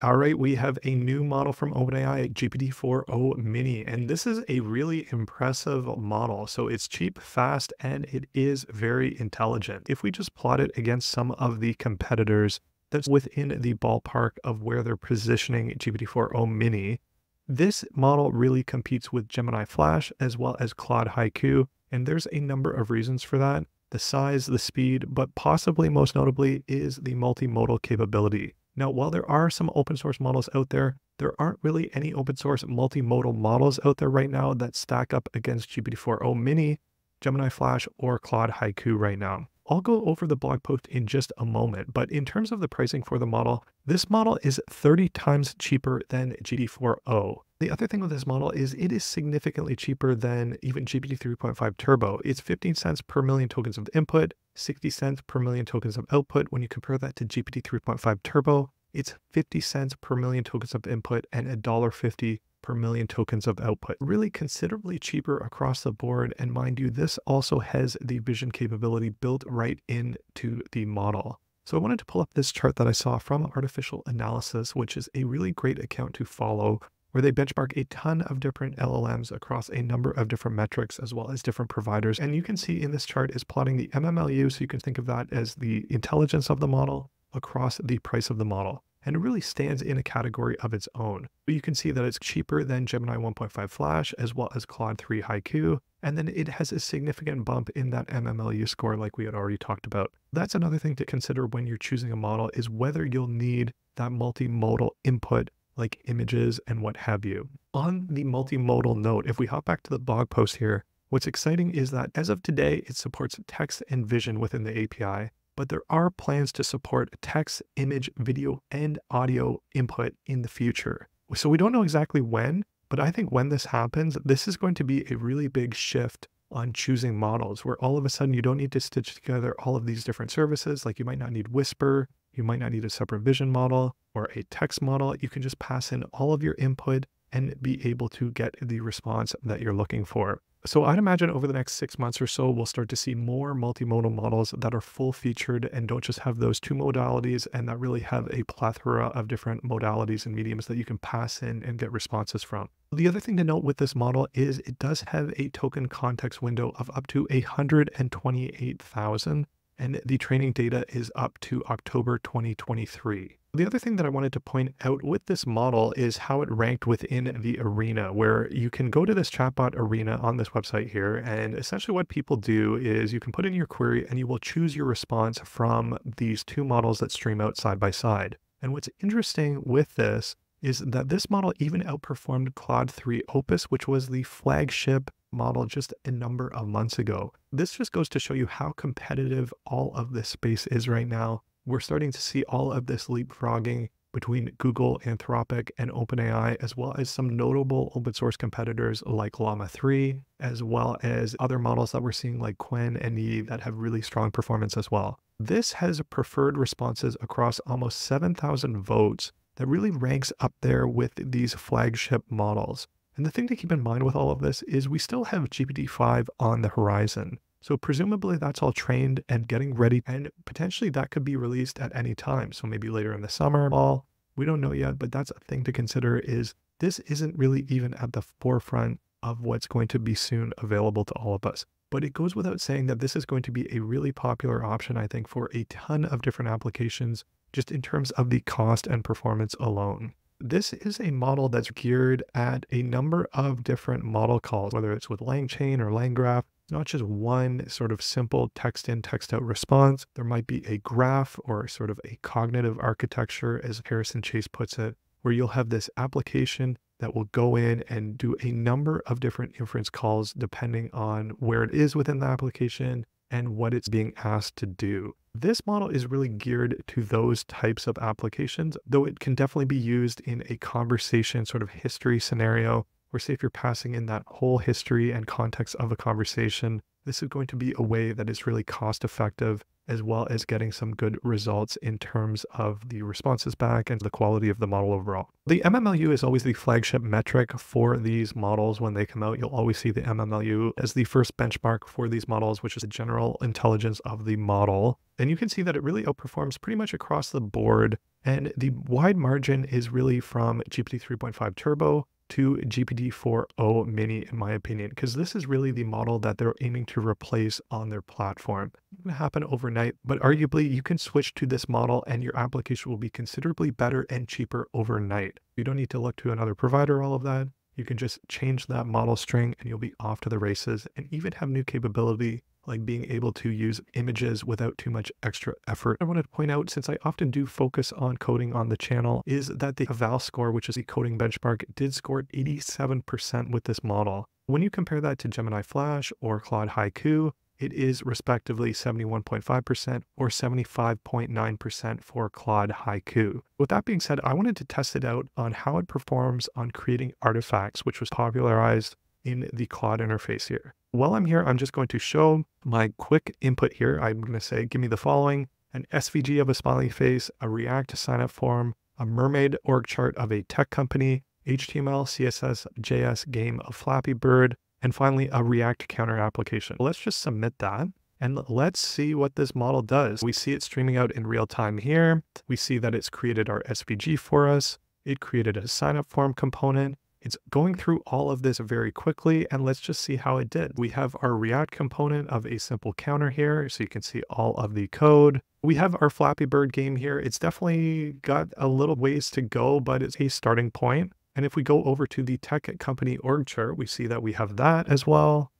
All right, we have a new model from OpenAI, GPT-4o Mini, and this is a really impressive model. So it's cheap, fast, and it is very intelligent. If we just plot it against some of the competitors that's within the ballpark of where they're positioning GPT-4o Mini, this model really competes with Gemini Flash as well as Claude Haiku, and there's a number of reasons for that. The size, the speed, but possibly most notably is the multimodal capability. Now, while there are some open source models out there, there aren't really any open source multimodal models out there right now that stack up against GPT-4o Mini, Gemini Flash, or Claude Haiku right now. I'll go over the blog post in just a moment, but in terms of the pricing for the model, this model is 30 times cheaper than GPT-4o. The other thing with this model is it is significantly cheaper than even GPT 3.5 Turbo. It's 15 cents per million tokens of input, 60 cents per million tokens of output. When you compare that to GPT 3.5 Turbo, it's 50 cents per million tokens of input and $1.50 per million tokens of output. Really considerably cheaper across the board. And mind you, this also has the vision capability built right into the model. So I wanted to pull up this chart that I saw from Artificial Analysis, which is a really great account to follow where they benchmark a ton of different LLMs across a number of different metrics as well as different providers. And you can see in this chart is plotting the MMLU. So you can think of that as the intelligence of the model across the price of the model. And it really stands in a category of its own. But you can see that it's cheaper than Gemini 1.5 Flash as well as Claude 3 Haiku. And then it has a significant bump in that MMLU score like we had already talked about. That's another thing to consider when you're choosing a model is whether you'll need that multimodal input like images and what have you. On the multimodal note, if we hop back to the blog post here, what's exciting is that as of today, it supports text and vision within the API, but there are plans to support text, image, video, and audio input in the future. So we don't know exactly when, but I think when this happens, this is going to be a really big shift on choosing models where all of a sudden you don't need to stitch together all of these different services. Like you might not need Whisper, you might not need a separate vision model or a text model. You can just pass in all of your input and be able to get the response that you're looking for. So I'd imagine over the next six months or so, we'll start to see more multimodal models that are full featured and don't just have those two modalities and that really have a plethora of different modalities and mediums that you can pass in and get responses from. The other thing to note with this model is it does have a token context window of up to 128,000 and the training data is up to October 2023. The other thing that I wanted to point out with this model is how it ranked within the arena, where you can go to this chatbot arena on this website here. And essentially what people do is you can put in your query and you will choose your response from these two models that stream out side by side. And what's interesting with this is that this model even outperformed Claude 3 Opus, which was the flagship model just a number of months ago. This just goes to show you how competitive all of this space is right now. We're starting to see all of this leapfrogging between Google, Anthropic, and OpenAI, as well as some notable open source competitors like Llama 3, as well as other models that we're seeing like Qwen and Yi that have really strong performance as well. This has preferred responses across almost 7,000 votes that really ranks up there with these flagship models. And the thing to keep in mind with all of this is we still have GPT-5 on the horizon. So presumably that's all trained and getting ready and potentially that could be released at any time. So maybe later in the summer, fall, we don't know yet, but that's a thing to consider is this isn't really even at the forefront of what's going to be soon available to all of us. But it goes without saying that this is going to be a really popular option, I think, for a ton of different applications, just in terms of the cost and performance alone. This is a model that's geared at a number of different model calls, whether it's with LangChain or LangGraph, not just one sort of simple text in, text out response. There might be a graph or sort of a cognitive architecture, as Harrison Chase puts it, where you'll have this application that will go in and do a number of different inference calls depending on where it is within the application and what it's being asked to do. This model is really geared to those types of applications, though it can definitely be used in a conversation sort of history scenario, or say if you're passing in that whole history and context of a conversation, this is going to be a way that is really cost effective as well as getting some good results in terms of the responses back and the quality of the model overall. The MMLU is always the flagship metric for these models when they come out. You'll always see the MMLU as the first benchmark for these models, which is the general intelligence of the model. And you can see that it really outperforms pretty much across the board And the wide margin is really from GPT 3.5 Turbo to GPT-4o Mini, in my opinion, because this is really the model that they're aiming to replace on their platform. It's going to happen overnight, but arguably you can switch to this model and your application will be considerably better and cheaper overnight. You don't need to look to another provider, all of that. You can just change that model string and you'll be off to the races and even have new capability like being able to use images without too much extra effort. I wanted to point out, since I often do focus on coding on the channel, is that the eval score, which is the coding benchmark, did score 87% with this model. When you compare that to Gemini Flash or Claude Haiku, it is respectively 71.5% or 75.9% for Claude Haiku. With that being said, I wanted to test it out on how it performs on creating artifacts, which was popularized in the Claude interface here. While I'm here, I'm just going to show my quick input here. I'm going to say, give me the following, an SVG of a smiley face, a React sign up form, a mermaid org chart of a tech company, HTML, CSS, JS game of Flappy Bird, and finally a React counter application. Let's just submit that. And let's see what this model does. We see it streaming out in real time here. We see that it's created our SVG for us. It created a sign up form component. It's going through all of this very quickly and let's just see how it did. We have our React component of a simple counter here, so you can see all of the code. We have our Flappy Bird game here. It's definitely got a little ways to go, but it's a starting point. And if we go over to the tech company org chart, we see that we have that as well.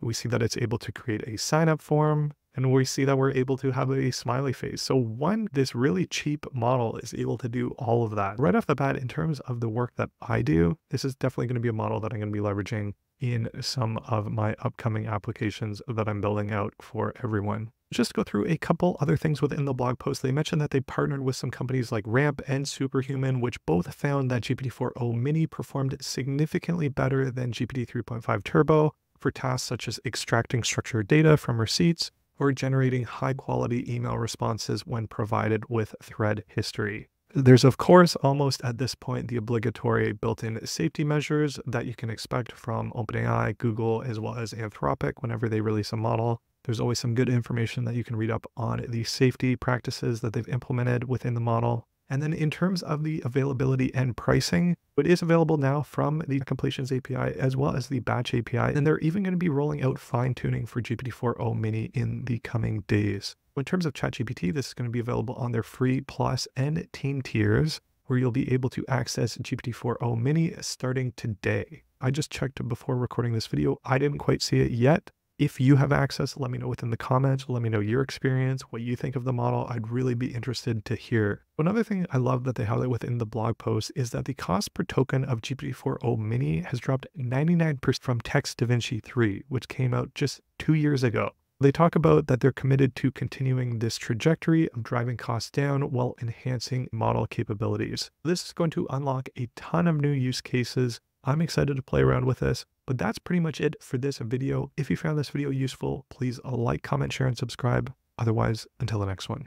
We see that it's able to create a sign up form and we see that we're able to have a smiley face. So one, this really cheap model is able to do all of that. Right off the bat, in terms of the work that I do, this is definitely going to be a model that I'm going to be leveraging in some of my upcoming applications that I'm building out for everyone. Just go through a couple other things within the blog post. They mentioned that they partnered with some companies like Ramp and Superhuman, which both found that GPT-4o Mini performed significantly better than GPT 3.5 Turbo for tasks such as extracting structured data from receipts, or generating high quality email responses when provided with thread history. There's, of course, almost at this point, the obligatory built in safety measures that you can expect from OpenAI, Google, as well as Anthropic whenever they release a model. There's always some good information that you can read up on the safety practices that they've implemented within the model. And then in terms of the availability and pricing, it is available now from the Completions API as well as the Batch API. And they're even going to be rolling out fine tuning for GPT-4o Mini in the coming days. In terms of ChatGPT, this is going to be available on their free plus and team tiers where you'll be able to access GPT-4o Mini starting today. I just checked before recording this video. I didn't quite see it yet, if you have access, let me know within the comments. Let me know your experience, what you think of the model. I'd really be interested to hear. Another thing I love that they highlight within the blog post is that the cost per token of GPT-4o Mini has dropped 99% from Text DaVinci 3, which came out just two years ago. They talk about that they're committed to continuing this trajectory of driving costs down while enhancing model capabilities. This is going to unlock a ton of new use cases I'm excited to play around with this, but that's pretty much it for this video. If you found this video useful, please uh, like, comment, share, and subscribe. Otherwise, until the next one.